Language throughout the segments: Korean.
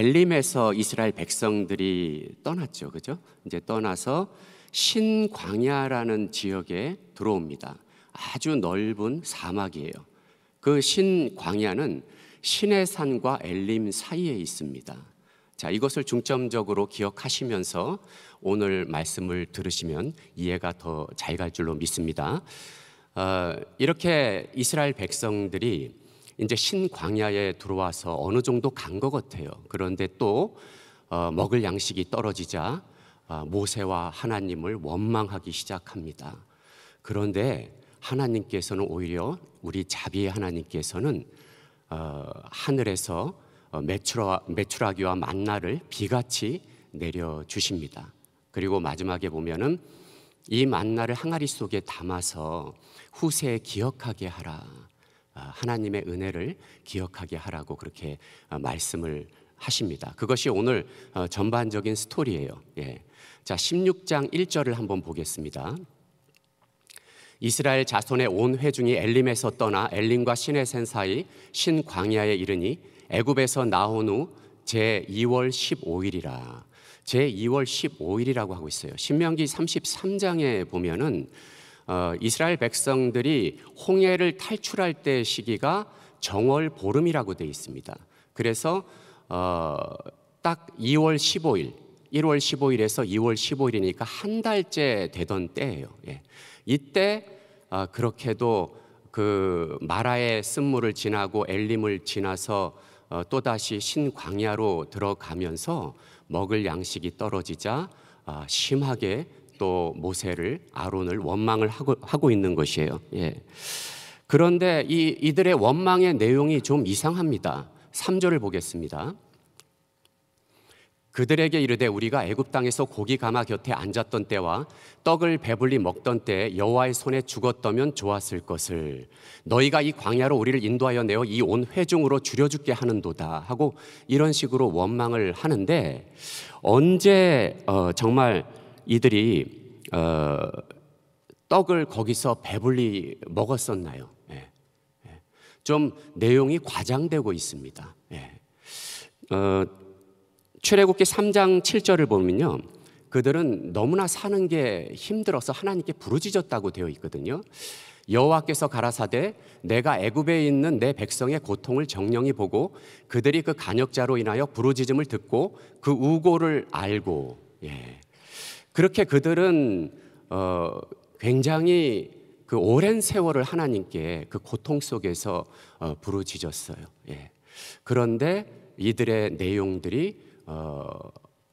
엘림에서 이스라엘 백성들이 떠났죠. 그죠? 이제 떠나서 신광야라는 지역에 들어옵니다. 아주 넓은 사막이에요. 그 신광야는 신의 산과 엘림 사이에 있습니다. 자, 이것을 중점적으로 기억하시면서 오늘 말씀을 들으시면 이해가 더 잘 갈 줄로 믿습니다. 어, 이렇게 이스라엘 백성들이 이제 신광야에 들어와서 어느 정도 간 것 같아요. 그런데 또 어, 먹을 양식이 떨어지자 어, 모세와 하나님을 원망하기 시작합니다. 그런데 하나님께서는 오히려 우리 자비의 하나님께서는 어, 하늘에서 어, 메추라, 메추라기와 만나를 비같이 내려 주십니다. 그리고 마지막에 보면은 이 만나를 항아리 속에 담아서 후세에 기억하게 하라. 아, 하나님의 은혜를 기억하게 하라고 그렇게 어, 말씀을 하십니다. 그것이 오늘 어, 전반적인 스토리예요. 예. 자, 16장 1절을 한번 보겠습니다. 이스라엘 자손의 온 회중이 엘림에서 떠나 엘림과 시내센 사이 신 광야에 이르니 애굽에서 나온 후 제 2월 15일이라. 제 2월 15일이라고 하고 있어요. 신명기 33장에 보면은 어, 이스라엘 백성들이 홍해를 탈출할 때 시기가 정월 보름이라고 되어 있습니다. 그래서 어, 딱 2월 15일, 1월 15일에서 2월 15일이니까 한 달째 되던 때예요. 예. 이때 어, 그렇게도 그 마라의 쓴물을 지나고 엘림을 지나서 어, 또 다시 신광야로 들어가면서 먹을 양식이 떨어지자 어, 심하게 또 모세를 아론을 원망을 하고, 하고 있는 것이에요. 예. 그런데 이 이들의 원망의 내용이 좀 이상합니다. 3절을 보겠습니다. 그들에게 이르되 우리가 애굽 땅에서 고기 가마 곁에 앉았던 때와 떡을 배불리 먹던 때 여호와의 손에 죽었다면 좋았을 것을 너희가 이 광야로 우리를 인도하여 내어 이 온 회중으로 줄여 죽게 하는도다 하고 이런 식으로 원망을 하는데 언제 어, 정말 이들이 어, 떡을 거기서 배불리 먹었었나요? 예, 예. 좀 내용이 과장되고 있습니다. 예. 어, 출애굽기 3장 7절을 보면요. 그들은 너무나 사는 게 힘들어서 하나님께 부르짖었다고 되어 있거든요. 여호와께서 가라사대 내가 애굽에 있는 내 백성의 고통을 정령히 보고 그들이 그 간역자로 인하여 부르짖음을 듣고 그 우고를 알고 예. 그렇게 그들은 어 굉장히 그 오랜 세월을 하나님께 그 고통 속에서 어 부르짖었어요. 예. 그런데 이들의 내용들이 어,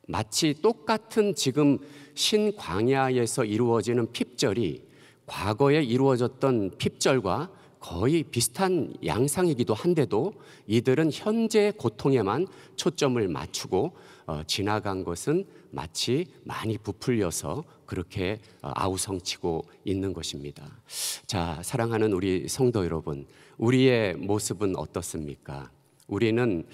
마치 똑같은 지금 신광야에서 이루어지는 핍절이 과거에 이루어졌던 핍절과 거의 비슷한 양상이기도 한데도 이들은 현재 고통에만 초점을 맞추고 어, 지나간 것은 마치 많이 부풀려서 그렇게 어, 아우성치고 있는 것입니다. 자, 사랑하는 우리 성도 여러분, 우리의 모습은 어떻습니까? 우리는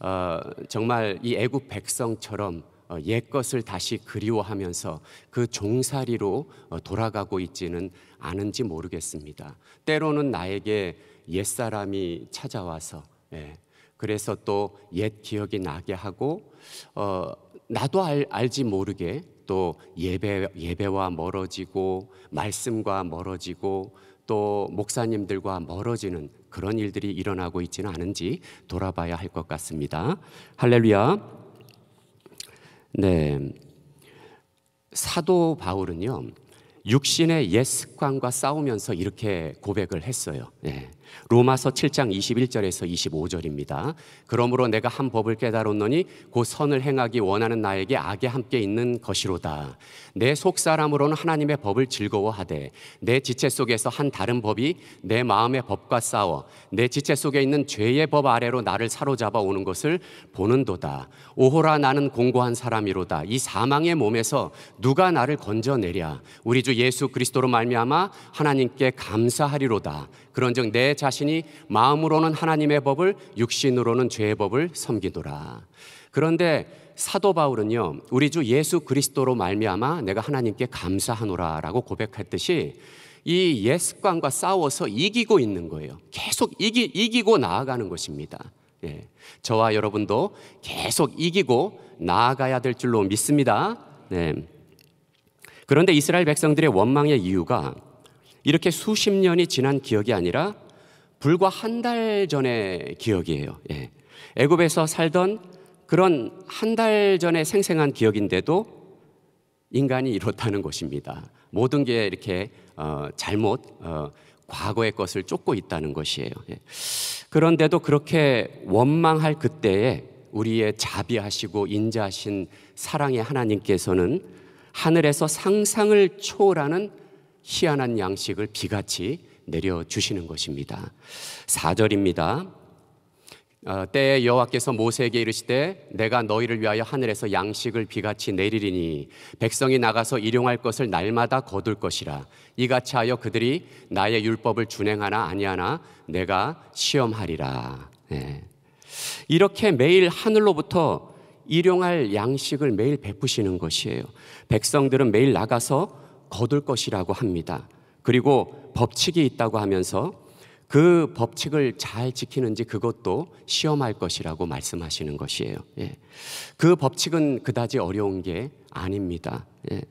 어, 정말 이 애굽 백성처럼 어, 옛 것을 다시 그리워하면서 그 종살이로 어, 돌아가고 있지는 않은지 모르겠습니다. 때로는 나에게 옛 사람이 찾아와서 예, 그래서 또 옛 기억이 나게 하고 어, 나도 알, 알지 모르게 또 예배 예배와 멀어지고 말씀과 멀어지고 또 목사님들과 멀어지는 그런 일들이 일어나고 있지는 않은지 돌아봐야 할 것 같습니다. 할렐루야. 네. 사도 바울은요. 육신의 옛 습관과 싸우면서 이렇게 고백을 했어요. 네. 로마서 7장 21절에서 25절입니다. 그러므로 내가 한 법을 깨달았노니 곧 선을 행하기 원하는 나에게 악에 함께 있는 것이로다. 내 속사람으로는 하나님의 법을 즐거워하되 내 지체 속에서 한 다른 법이 내 마음의 법과 싸워 내 지체 속에 있는 죄의 법 아래로 나를 사로잡아 오는 것을 보는도다. 오호라 나는 공고한 사람이로다. 이 사망의 몸에서 누가 나를 건져내랴. 우리 주 예수 그리스도로 말미암아 하나님께 감사하리로다. 그런즉 내 자신이 마음으로는 하나님의 법을 육신으로는 죄의 법을 섬기노라. 그런데 사도 바울은요. 우리 주 예수 그리스도로 말미암아 내가 하나님께 감사하노라라고 고백했듯이 이 옛습관과 싸워서 이기고 있는 거예요. 계속 이기, 이기고 나아가는 것입니다. 예. 저와 여러분도 계속 이기고 나아가야 될 줄로 믿습니다. 네. 그런데 이스라엘 백성들의 원망의 이유가 이렇게 수십 년이 지난 기억이 아니라 불과 한 달 전의 기억이에요. 예. 애굽에서 살던 그런 한 달 전에 생생한 기억인데도 인간이 이렇다는 것입니다. 모든 게 이렇게 어, 잘못 어, 과거의 것을 쫓고 있다는 것이에요. 예. 그런데도 그렇게 원망할 그때에 우리의 자비하시고 인자하신 사랑의 하나님께서는 하늘에서 상상을 초월하는 희한한 양식을 비같이 내려주시는 것입니다. 4절입니다. 어, 때에 여호와께서 모세에게 이르시되 내가 너희를 위하여 하늘에서 양식을 비같이 내리리니 백성이 나가서 일용할 것을 날마다 거둘 것이라 이같이 하여 그들이 나의 율법을 준행하나 아니하나 내가 시험하리라 네. 이렇게 매일 하늘로부터 일용할 양식을 매일 베푸시는 것이에요 백성들은 매일 나가서 거둘 것이라고 합니다 그리고 법칙이 있다고 하면서 그 법칙을 잘 지키는지 그것도 시험할 것이라고 말씀하시는 것이에요. 예. 그 법칙은 그다지 어려운 게 아닙니다. 예.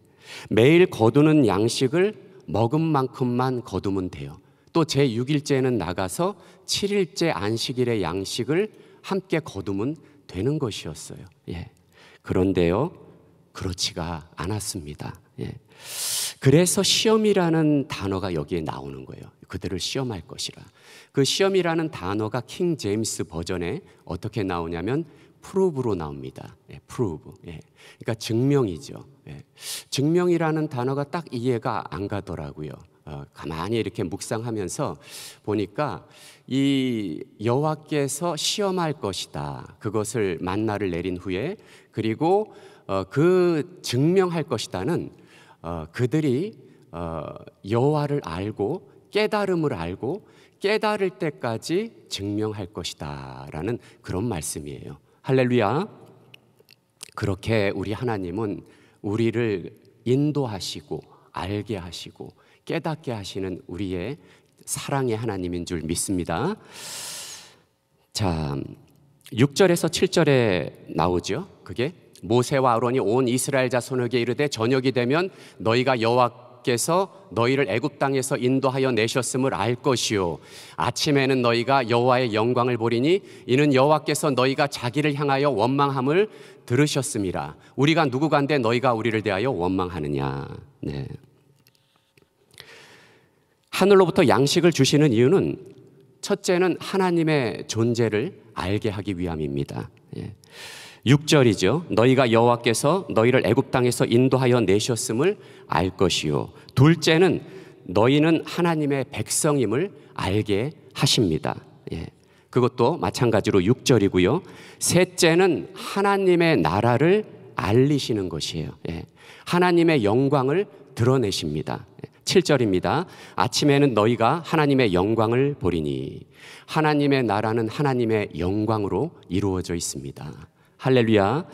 매일 거두는 양식을 먹은 만큼만 거두면 돼요. 또 제 6일째는 나가서 7일째 안식일의 양식을 함께 거두면 되는 것이었어요. 예. 그런데요, 그렇지가 않았습니다. 예. 그래서 시험이라는 단어가 여기에 나오는 거예요. 그들을 시험할 것이라. 그 시험이라는 단어가 킹 제임스 버전에 어떻게 나오냐면 prove로 나옵니다. 예, prove. 예. 그러니까 증명이죠. 예. 증명이라는 단어가 딱 이해가 안 가더라고요. 어, 가만히 이렇게 묵상하면서 보니까 이 여호와께서 시험할 것이다. 그것을 만나를 내린 후에 그리고 어, 그 증명할 것이다는 어, 그들이 어, 여호와를 알고 깨달음을 알고 깨달을 때까지 증명할 것이다라는 그런 말씀이에요. 할렐루야. 그렇게 우리 하나님은 우리를 인도하시고 알게 하시고 깨닫게 하시는 우리의 사랑의 하나님인 줄 믿습니다. 자, 6절에서 7절에 나오죠. 그게 모세와 아론이 온 이스라엘 자손에게 이르되 저녁이 되면 너희가 여호와께서 너희를 애굽 땅에서 인도하여 내셨음을 알 것이요 아침에는 너희가 여호와의 영광을 보리니 이는 여호와께서 너희가 자기를 향하여 원망함을 들으셨음이라 우리가 누구간데 너희가 우리를 대하여 원망하느냐 네. 하늘로부터 양식을 주시는 이유는 첫째는 하나님의 존재를 알게 하기 위함입니다. 예. 6절이죠. 너희가 여호와께서 너희를 애굽 땅에서 인도하여 내셨음을 알 것이요. 둘째는 너희는 하나님의 백성임을 알게 하십니다. 예. 그것도 마찬가지로 6절이고요. 셋째는 하나님의 나라를 알리시는 것이에요. 예. 하나님의 영광을 드러내십니다. 7절입니다. 아침에는 너희가 하나님의 영광을 보리니 하나님의 나라는 하나님의 영광으로 이루어져 있습니다. 할렐루야.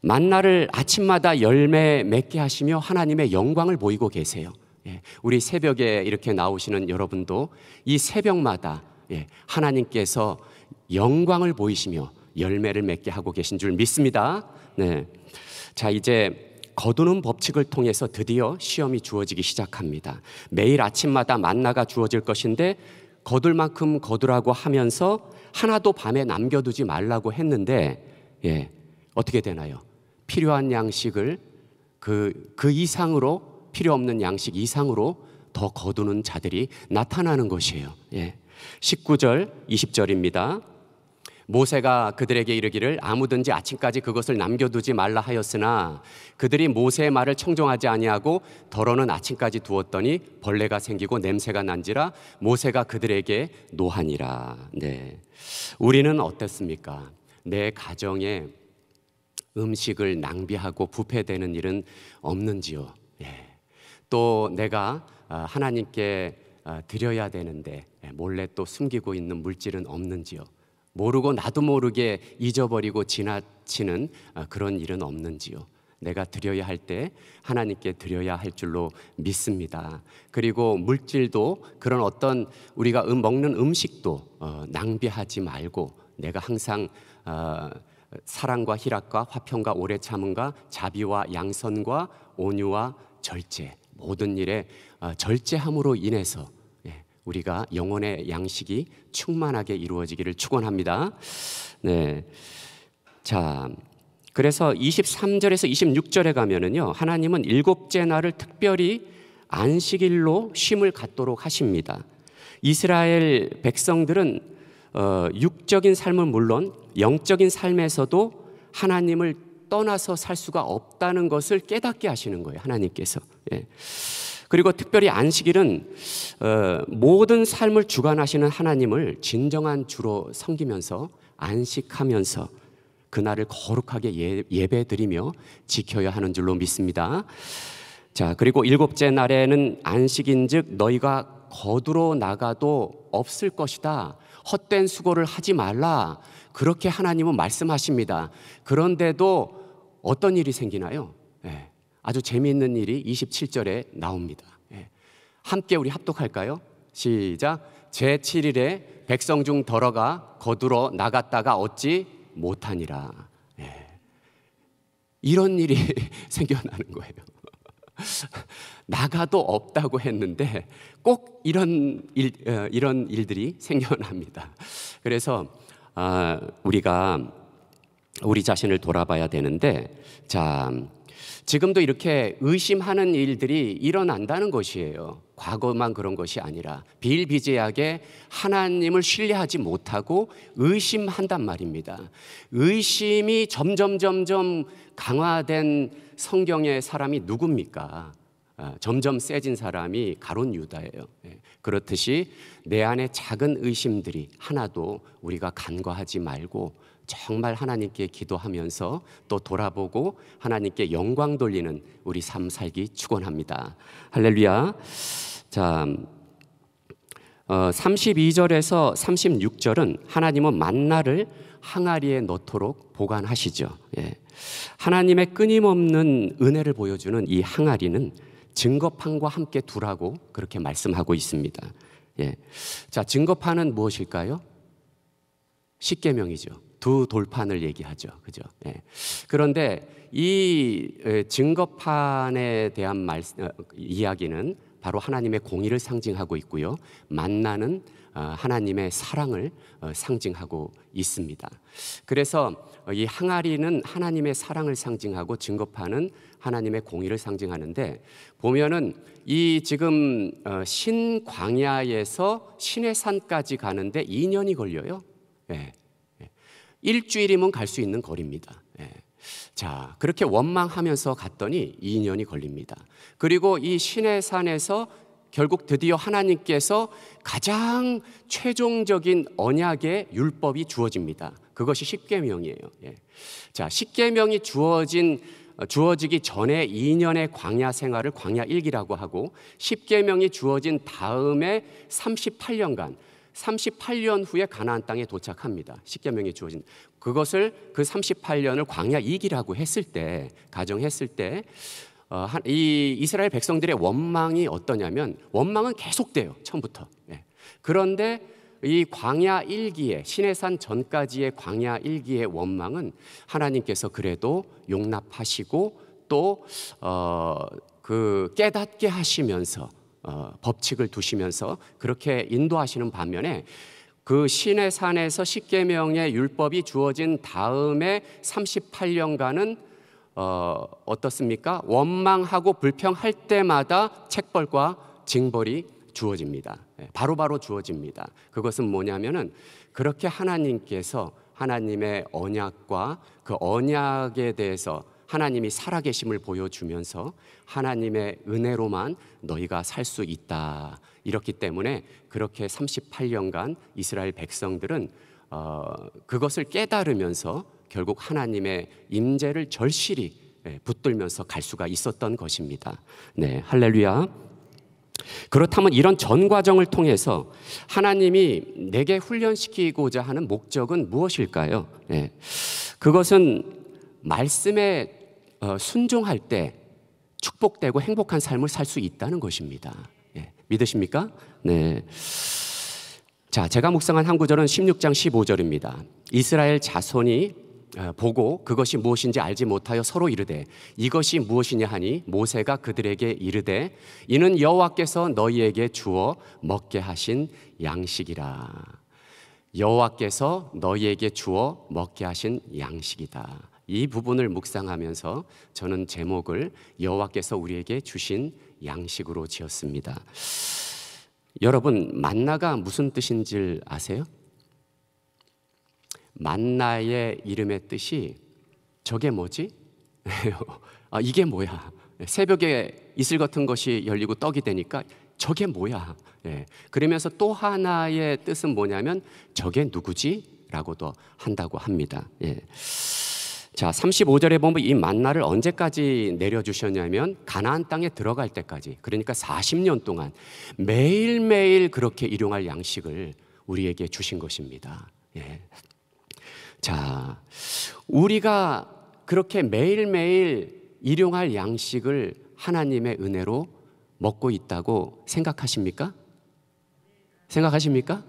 만나를 아침마다 열매 맺게 하시며 하나님의 영광을 보이고 계세요. 예, 우리 새벽에 이렇게 나오시는 여러분도 이 새벽마다 예, 하나님께서 영광을 보이시며 열매를 맺게 하고 계신 줄 믿습니다. 네. 자, 이제 거두는 법칙을 통해서 드디어 시험이 주어지기 시작합니다. 매일 아침마다 만나가 주어질 것인데 거둘 만큼 거두라고 하면서 하나도 밤에 남겨두지 말라고 했는데 예, 어떻게 되나요? 필요한 양식을 그, 그 이상으로 필요 없는 양식 이상으로 더 거두는 자들이 나타나는 것이에요. 예. 19절, 20절입니다. 모세가 그들에게 이르기를 아무든지 아침까지 그것을 남겨두지 말라 하였으나 그들이 모세의 말을 청종하지 아니하고 덜어는 아침까지 두었더니 벌레가 생기고 냄새가 난지라 모세가 그들에게 노하니라. 네. 우리는 어땠습니까? 내 가정에 음식을 낭비하고 부패되는 일은 없는지요? 예. 또 내가 아, 하나님께 아, 드려야 되는데 예, 몰래 또 숨기고 있는 물질은 없는지요? 모르고 나도 모르게 잊어버리고 지나치는 아, 그런 일은 없는지요? 내가 드려야 할 때 하나님께 드려야 할 줄로 믿습니다. 그리고 물질도 그런 어떤 우리가 음, 먹는 음식도 어, 낭비하지 말고 내가 항상 어, 사랑과 희락과 화평과 오래 참음과 자비와 양선과 온유와 절제 모든 일에 어, 절제함으로 인해서 예, 우리가 영혼의 양식이 충만하게 이루어지기를 축원합니다. 네. 자, 그래서 23절에서 26절에 가면은요. 하나님은 일곱째 날을 특별히 안식일로 쉼을 갖도록 하십니다. 이스라엘 백성들은 어, 육적인 삶은 물론 영적인 삶에서도 하나님을 떠나서 살 수가 없다는 것을 깨닫게 하시는 거예요. 하나님께서. 예. 그리고 특별히 안식일은 어, 모든 삶을 주관하시는 하나님을 진정한 주로 섬기면서 안식하면서 그날을 거룩하게 예, 배드리며 지켜야 하는 줄로 믿습니다. 자, 그리고 일곱째 날에는 안식인즉 너희가 거두러 나가도 없을 것이다. 헛된 수고를 하지 말라. 그렇게 하나님은 말씀하십니다. 그런데도 어떤 일이 생기나요? 예, 아주 재미있는 일이 27절에 나옵니다. 예, 함께 우리 합독할까요? 시작. 제 7일에 백성 중 더러가 거두러 나갔다가 얻지 못하니라. 예. 이런 일이 생겨나는 거예요. 나가도 없다고 했는데 꼭 이런 일, 어, 이런 일들이 생겨납니다. 그래서 아, 우리가 우리 자신을 돌아봐야 되는데 자 지금도 이렇게 의심하는 일들이 일어난다는 것이에요. 과거만 그런 것이 아니라 비일비재하게 하나님을 신뢰하지 못하고 의심한단 말입니다. 의심이 점점 점점 강화된 성경의 사람이 누굽니까? 아, 점점 세진 사람이 가론 유다예요. 예, 그렇듯이 내 안에 작은 의심들이 하나도 우리가 간과하지 말고 정말 하나님께 기도하면서 또 돌아보고 하나님께 영광 돌리는 우리 삶 살기 축원합니다. 할렐루야. 자, 어, 32절에서 36절은 하나님은 만나를 항아리에 넣도록 보관하시죠. 예. 하나님의 끊임없는 은혜를 보여주는 이 항아리는 증거판과 함께 두라고 그렇게 말씀하고 있습니다. 예. 자, 증거판은 무엇일까요? 십계명이죠. 두 돌판을 얘기하죠. 그죠? 예. 그런데 이 증거판에 대한 말, 어, 이야기는 바로 하나님의 공의를 상징하고 있고요. 만나는 어, 하나님의 사랑을 어, 상징하고 있습니다. 그래서 이 항아리는 하나님의 사랑을 상징하고 증거판은 하나님의 공의를 상징하는데 보면은 이 지금 어, 신광야에서 신의 산까지 가는데 2년이 걸려요. 예. 예. 일주일이면 갈 수 있는 거리입니다. 예. 자, 그렇게 원망하면서 갔더니 2년이 걸립니다. 그리고 이 신의 산에서 결국 드디어 하나님께서 가장 최종적인 언약의 율법이 주어집니다. 그것이 십계명이에요. 예. 자, 십계명이 주어진 주어지기 전에 2년의 광야 생활을 광야 일기라고 하고 십계명이 주어진 다음에 38년간 38년 후에 가나안 땅에 도착합니다. 십계명이 주어진 그것을 그 38년을 광야 이기라고 했을 때 가정했을 때이 어, 이스라엘 백성들의 원망이 어떠냐면 원망은 계속돼요 처음부터. 예. 그런데 이 광야 일기에 신해산 전까지의 광야 일기의 원망은 하나님께서 그래도 용납하시고 또그 어, 깨닫게 하시면서 어, 법칙을 두시면서 그렇게 인도하시는 반면에 그 신의 산에서 십계명의 율법이 주어진 다음에 38년간은 어, 어떻습니까? 원망하고 불평할 때마다 책벌과 징벌이 주어집니다. 예, 바로바로 바로 주어집니다. 그것은 뭐냐면은 그렇게 하나님께서 하나님의 언약과 그 언약에 대해서 하나님이 살아계심을 보여주면서 하나님의 은혜로만 너희가 살 수 있다. 이렇기 때문에 그렇게 38년간 이스라엘 백성들은 어, 그것을 깨달으면서 결국 하나님의 임재를 절실히 예, 붙들면서 갈 수가 있었던 것입니다. 네, 할렐루야. 그렇다면 이런 전 과정을 통해서 하나님이 내게 훈련시키고자 하는 목적은 무엇일까요? 네. 그것은 말씀에 어, 순종할 때 축복되고 행복한 삶을 살 수 있다는 것입니다. 네. 믿으십니까? 네. 자, 제가 묵상한 한 구절은 16장 15절입니다. 이스라엘 자손이 어, 보고 그것이 무엇인지 알지 못하여 서로 이르되 이것이 무엇이냐 하니 모세가 그들에게 이르되 이는 여호와께서 너희에게 주어 먹게 하신 양식이라 여호와께서 너희에게 주어 먹게 하신 양식이다. 이 부분을 묵상하면서 저는 제목을 여호와께서 우리에게 주신 양식으로 지었습니다. 여러분 만나가 무슨 뜻인지 아세요? 만나의 이름의 뜻이 저게 뭐지? 아, 이게 뭐야? 새벽에 이슬 같은 것이 열리고 떡이 되니까 저게 뭐야? 예. 그러면서 또 하나의 뜻은 뭐냐면 저게 누구지? 라고도 한다고 합니다. 예. 자, 35절에 보면 이 만나를 언제까지 내려주셨냐면 가나안 땅에 들어갈 때까지. 그러니까 40년 동안 매일매일 그렇게 일용할 양식을 우리에게 주신 것입니다. 예. 자, 우리가 그렇게 매일매일 일용할 양식을 하나님의 은혜로 먹고 있다고 생각하십니까? 생각하십니까?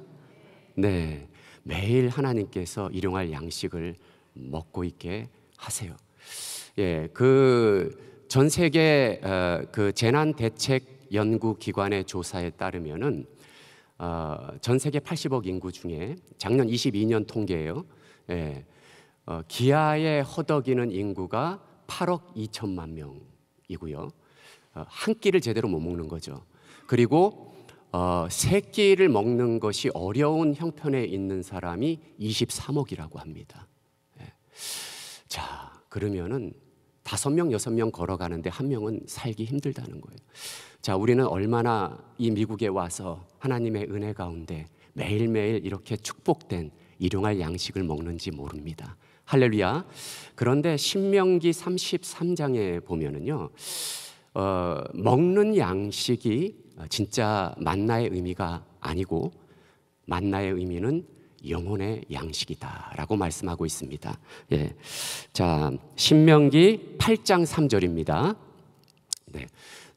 네. 매일 하나님께서 일용할 양식을 먹고 있게 하세요. 예, 그 전 세계 어, 그 재난 대책 연구 기관의 조사에 따르면은 어, 전 세계 80억 인구 중에 작년 22년 통계예요. 예, 어, 기아에 허덕이는 인구가 8억 2천만 명이고요. 어, 한 끼를 제대로 못 먹는 거죠. 그리고 어, 세 끼를 먹는 것이 어려운 형편에 있는 사람이 23억이라고 합니다. 예. 자, 그러면은 다섯 명, 여섯 명 걸어가는데 한 명은 살기 힘들다는 거예요. 자, 우리는 얼마나 이 미국에 와서 하나님의 은혜 가운데 매일매일 이렇게 축복된 일용할 양식을 먹는지 모릅니다. 할렐루야. 그런데 신명기 33장에 보면은요, 어, 먹는 양식이 진짜 만나의 의미가 아니고 만나의 의미는 영혼의 양식이다라고 말씀하고 있습니다. 예. 자, 신명기 8장 3절입니다. 네.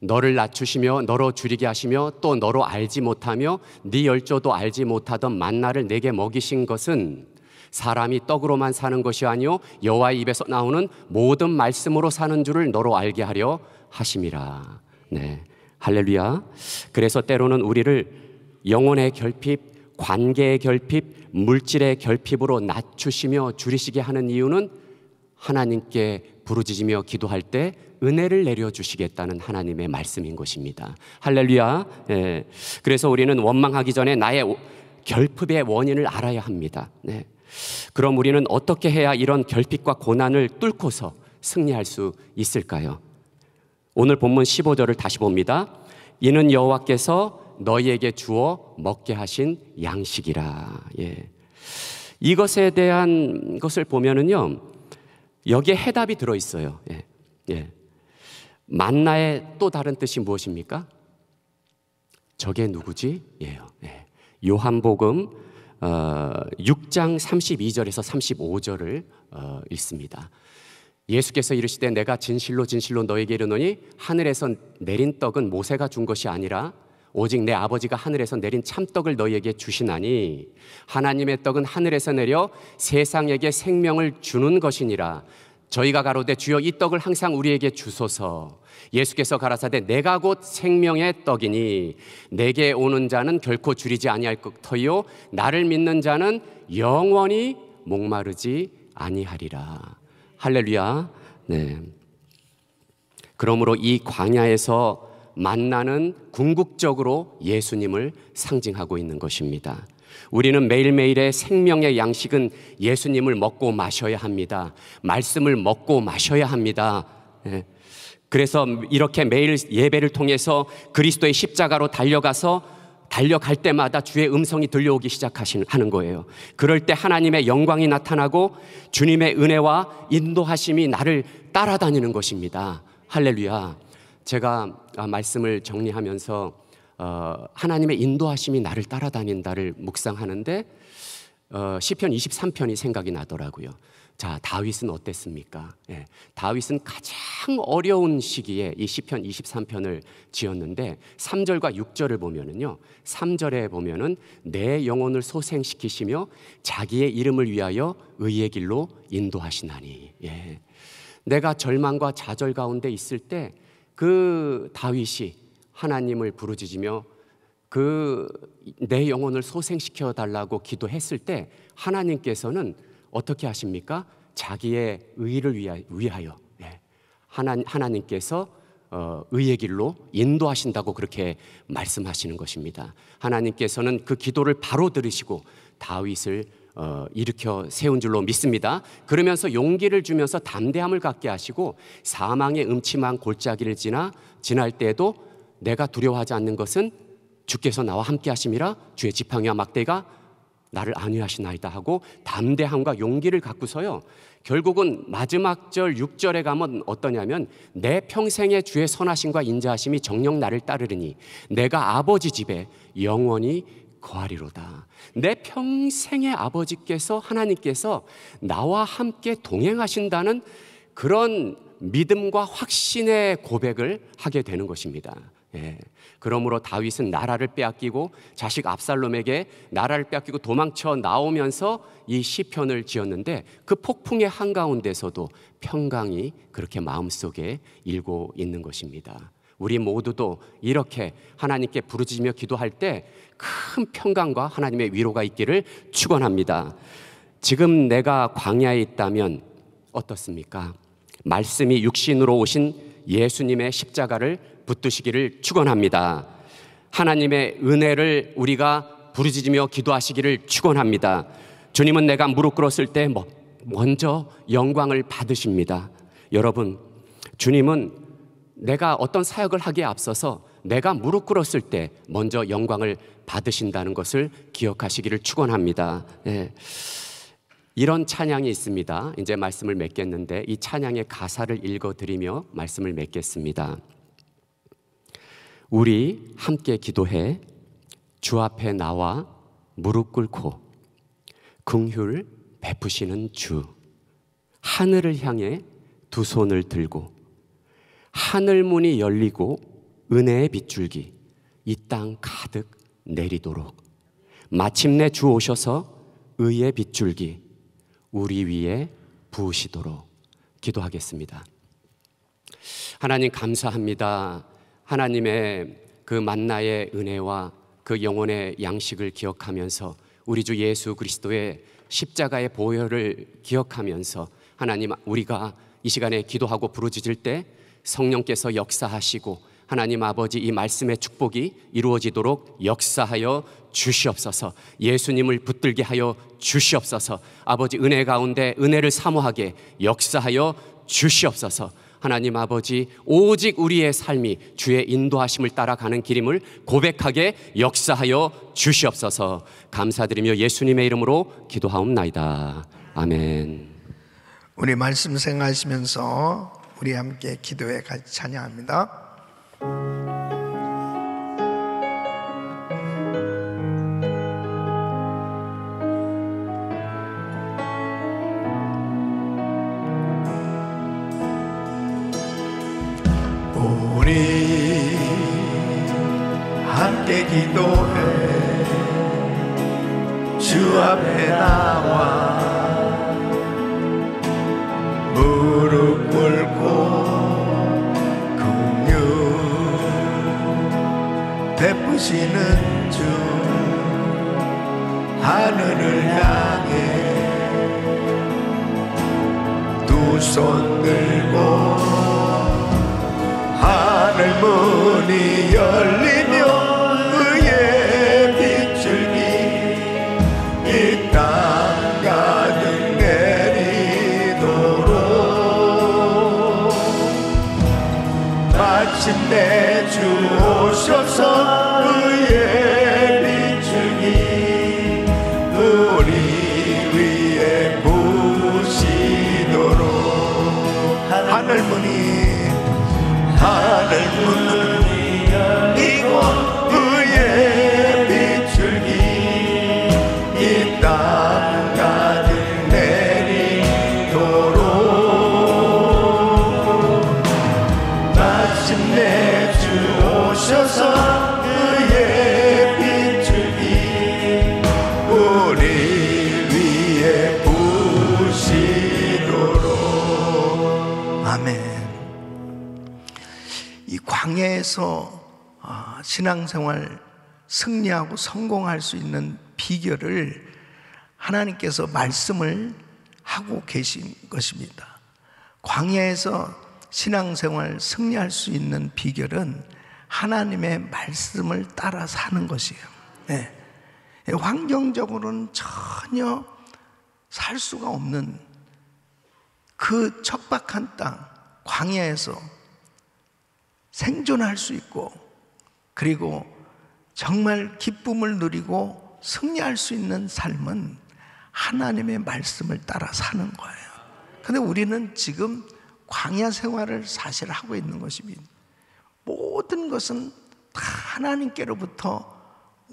너를 낮추시며 너로 줄이게 하시며 또 너로 알지 못하며 네 열조도 알지 못하던 만나를 내게 먹이신 것은 사람이 떡으로만 사는 것이 아니요 여호와의 입에서 나오는 모든 말씀으로 사는 줄을 너로 알게 하려 하심이라. 네. 할렐루야. 그래서 때로는 우리를 영혼의 결핍, 관계의 결핍, 물질의 결핍으로 낮추시며 줄이시게 하는 이유는 하나님께 부르짖으며 기도할 때 은혜를 내려주시겠다는 하나님의 말씀인 것입니다. 할렐루야. 예. 그래서 우리는 원망하기 전에 나의 결핍의 원인을 알아야 합니다. 네. 그럼 우리는 어떻게 해야 이런 결핍과 고난을 뚫고서 승리할 수 있을까요? 오늘 본문 15절을 다시 봅니다. 이는 여호와께서 너희에게 주어 먹게 하신 양식이라. 예. 이것에 대한 것을 보면은요, 여기에 해답이 들어 있어요. 예. 예. 만나의 또 다른 뜻이 무엇입니까? 저게 누구지? 예요. 예. 요한복음 어, 6장 32절에서 35절을 어, 읽습니다. 예수께서 이르시되 내가 진실로 진실로 너에게 이르노니 하늘에서 내린 떡은 모세가 준 것이 아니라 오직 내 아버지가 하늘에서 내린 참떡을 너희에게 주시나니 하나님의 떡은 하늘에서 내려 세상에게 생명을 주는 것이니라. 저희가 가로되 주여 이 떡을 항상 우리에게 주소서. 예수께서 가라사대 내가 곧 생명의 떡이니 내게 오는 자는 결코 줄이지 아니할 터요 나를 믿는 자는 영원히 목마르지 아니하리라. 할렐루야. 네. 그러므로 이 광야에서 만나는 궁극적으로 예수님을 상징하고 있는 것입니다. 우리는 매일매일의 생명의 양식은 예수님을 먹고 마셔야 합니다. 말씀을 먹고 마셔야 합니다. 예. 그래서 이렇게 매일 예배를 통해서 그리스도의 십자가로 달려가서 달려갈 때마다 주의 음성이 들려오기 시작하는 거예요. 그럴 때 하나님의 영광이 나타나고 주님의 은혜와 인도하심이 나를 따라다니는 것입니다. 할렐루야. 제가 아, 말씀을 정리하면서 어, 하나님의 인도하심이 나를 따라다닌다를 묵상하는데 어, 시편 23편이 생각이 나더라고요. 자, 다윗은 어땠습니까? 예, 다윗은 가장 어려운 시기에 이 시편 23편을 지었는데 3절과 6절을 보면은요. 3절에 보면은 내 영혼을 소생시키시며 자기의 이름을 위하여 의의 길로 인도하시나니. 예. 내가 절망과 좌절 가운데 있을 때 그 다윗이 하나님을 부르짖으며 그 내 영혼을 소생시켜 달라고 기도했을 때 하나님께서는 어떻게 하십니까? 자기의 의를 위하여 예. 하나, 하나님께서 어, 의의 길로 인도하신다고 그렇게 말씀하시는 것입니다. 하나님께서는 그 기도를 바로 들으시고 다윗을 어, 일으켜 세운 줄로 믿습니다. 그러면서 용기를 주면서 담대함을 갖게 하시고 사망의 음침한 골짜기를 지나 지날 때에도 내가 두려워하지 않는 것은 주께서 나와 함께 하심이라 주의 지팡이와 막대가 나를 안위하시나이다 하고 담대함과 용기를 갖고서요. 결국은 마지막 절 6절에 가면 어떠냐면 내 평생의 주의 선하심과 인자하심이 정령 나를 따르리니 내가 아버지 집에 영원히 거하리로다. 내 평생의 아버지께서 하나님께서 나와 함께 동행하신다는 그런 믿음과 확신의 고백을 하게 되는 것입니다. 예. 그러므로 다윗은 나라를 빼앗기고 자식 압살롬에게 나라를 빼앗기고 도망쳐 나오면서 이 시편을 지었는데 그 폭풍의 한가운데서도 평강이 그렇게 마음속에 일고 있는 것입니다. 우리 모두도 이렇게 하나님께 부르짖으며 기도할 때 큰 평강과 하나님의 위로가 있기를 축원합니다. 지금 내가 광야에 있다면 어떻습니까? 말씀이 육신으로 오신 예수님의 십자가를 붙드시기를 축원합니다. 하나님의 은혜를 우리가 부르짖으며 기도하시기를 축원합니다. 주님은 내가 무릎 꿇었을 때 뭐, 먼저 영광을 받으십니다. 여러분, 주님은 내가 어떤 사역을 하기에 앞서서 내가 무릎 꿇었을 때 먼저 영광을 받으신다는 것을 기억하시기를 축원합니다. 예. 이런 찬양이 있습니다. 이제 말씀을 맺겠는데 이 찬양의 가사를 읽어 드리며 말씀을 맺겠습니다. 우리 함께 기도해 주 앞에 나와 무릎 꿇고 긍휼 베푸시는 주 하늘을 향해 두 손을 들고 하늘 문이 열리고 은혜의 빗줄기 이 땅 가득 내리도록 마침내 주 오셔서 의의 빗줄기 우리 위에 부으시도록 기도하겠습니다. 하나님 감사합니다. 하나님의 그 만나의 은혜와 그 영혼의 양식을 기억하면서 우리 주 예수 그리스도의 십자가의 보혈을 기억하면서 하나님 우리가 이 시간에 기도하고 부르짖을 때 성령께서 역사하시고 하나님 아버지 이 말씀의 축복이 이루어지도록 역사하여 주시옵소서. 예수님을 붙들게 하여 주시옵소서. 아버지 은혜 가운데 은혜를 사모하게 역사하여 주시옵소서. 하나님 아버지 오직 우리의 삶이 주의 인도하심을 따라가는 길임을 고백하게 역사하여 주시옵소서. 감사드리며 예수님의 이름으로 기도하옵나이다. 아멘. 우리 말씀 생각하시면서 우리 함께 기도에 같이 찬양합니다. 우리 함께 기도해. 주 앞에 나와 베푸시는 주 하늘을 향해 두 손 들고 하늘 문이 열리며 의의 빗줄기 이 땅 가득 내리도록 마침내 주 오셔서 광야에서 아, 신앙생활 승리하고 성공할 수 있는 비결을 하나님께서 말씀을 하고 계신 것입니다. 광야에서 신앙생활 승리할 수 있는 비결은 하나님의 말씀을 따라 사는 것이에요. 네. 환경적으로는 전혀 살 수가 없는 그 척박한 땅, 광야에서 생존할 수 있고, 그리고 정말 기쁨을 누리고 승리할 수 있는 삶은 하나님의 말씀을 따라 사는 거예요. 근데 우리는 지금 광야 생활을 사실 하고 있는 것입니다. 모든 것은 다 하나님께로부터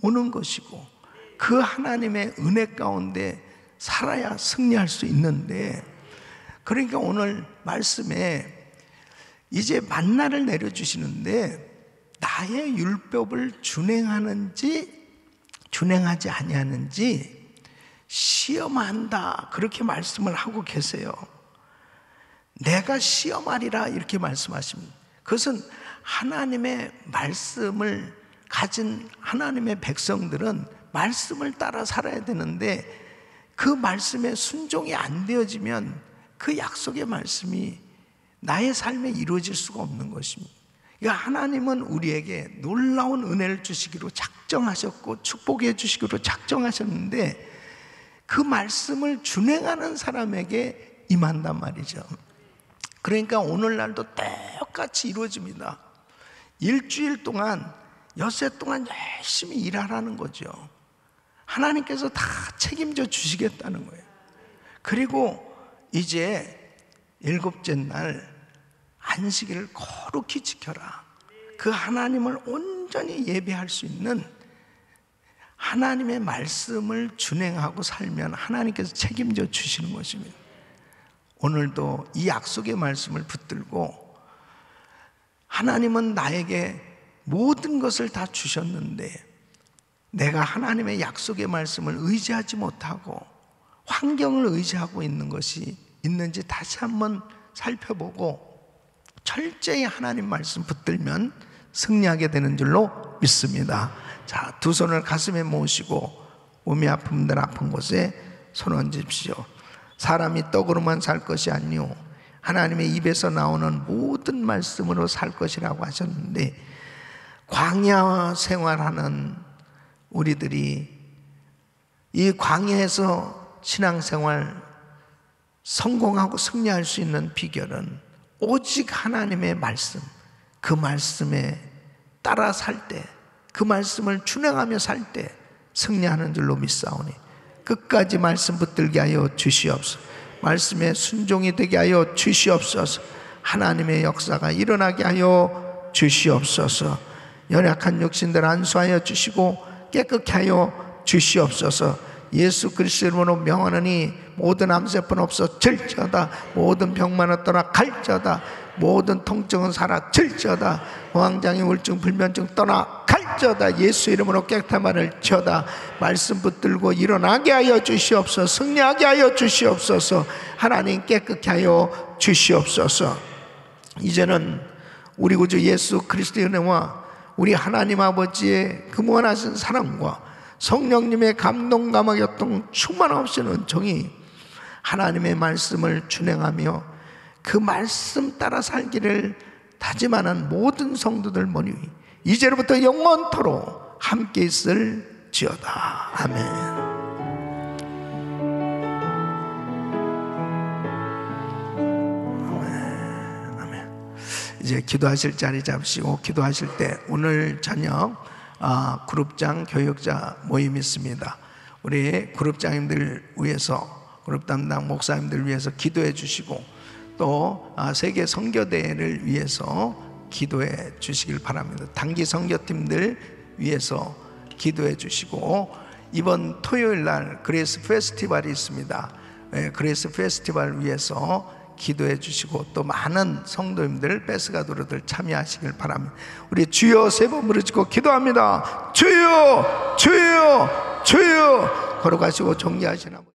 오는 것이고 그 하나님의 은혜 가운데 살아야 승리할 수 있는데 그러니까 오늘 말씀에 이제 만나를 내려주시는데 나의 율법을 준행하는지 준행하지 아니하는지 시험한다 그렇게 말씀을 하고 계세요. 내가 시험하리라 이렇게 말씀하십니다. 그것은 하나님의 말씀을 가진 하나님의 백성들은 말씀을 따라 살아야 되는데 그 말씀에 순종이 안 되어지면 그 약속의 말씀이 나의 삶에 이루어질 수가 없는 것입니다. 그러니까 하나님은 우리에게 놀라운 은혜를 주시기로 작정하셨고 축복해 주시기로 작정하셨는데 그 말씀을 준행하는 사람에게 임한단 말이죠. 그러니까 오늘날도 똑같이 이루어집니다. 일주일 동안, 엿새 동안 열심히 일하라는 거죠. 하나님께서 다 책임져 주시겠다는 거예요. 그리고 이제 일곱째 날 안식일을 거룩히 지켜라. 그 하나님을 온전히 예배할 수 있는 하나님의 말씀을 준행하고 살면 하나님께서 책임져 주시는 것입니다. 오늘도 이 약속의 말씀을 붙들고 하나님은 나에게 모든 것을 다 주셨는데 내가 하나님의 약속의 말씀을 의지하지 못하고 환경을 의지하고 있는 것이 있는지 다시 한번 살펴보고 철저히 하나님 말씀 붙들면 승리하게 되는 줄로 믿습니다. 자, 두 손을 가슴에 모으시고 몸이 아픔들 아픈 곳에 손 얹으십시오. 사람이 떡으로만 살 것이 아니요 하나님의 입에서 나오는 모든 말씀으로 살 것이라고 하셨는데 광야 생활하는 우리들이 이 광야에서 신앙생활 성공하고 승리할 수 있는 비결은 오직 하나님의 말씀, 그 말씀에 따라 살 때, 그 말씀을 준행하며 살 때 승리하는 줄로 믿사오니 끝까지 말씀 붙들게 하여 주시옵소서. 말씀에 순종이 되게 하여 주시옵소서. 하나님의 역사가 일어나게 하여 주시옵소서. 연약한 육신들 안수하여 주시고 깨끗게 하여 주시옵소서. 예수 그리스도 이름으로 명하노니 모든 암세뿐 없어. 절저다. 모든 병만은 떠나 갈저다. 모든 통증은 사라 절저다. 왕장의 우울증 불면증 떠나 갈저다. 예수 이름으로 깨끗한 말을 쳐다. 말씀 붙들고 일어나게 하여 주시옵소서. 승리하게 하여 주시옵소서. 하나님 깨끗게 하여 주시옵소서. 이제는 우리 구주 예수 그리스도의 은혜와 우리 하나님 아버지의 그 무한하신 사랑과 성령님의 감동 감화 교통 충만 없이 은총이 하나님의 말씀을 준행하며 그 말씀 따라 살기를 다짐하는 모든 성도들 모니 이제로부터 영원토록 함께 있을 지어다 아멘. 이제 기도하실 자리 잡으시고 기도하실 때 오늘 저녁 아, 그룹장 교육자 모임 있습니다. 우리 그룹장님들 위해서 그룹 담당 목사님들 위해서 기도해 주시고 또 아, 세계 선교대회를 위해서 기도해 주시길 바랍니다. 단기 선교팀들 위해서 기도해 주시고 이번 토요일 날 Grace Festival이 있습니다. 예, Grace Festival 위해서 기도해 주시고 또 많은 성도님들 베스가도로들 참여하시길 바랍니다. 우리 주여 세 번 부르짖고 기도합니다. 주여, 주여, 주여 걸어가시고 정리하시나.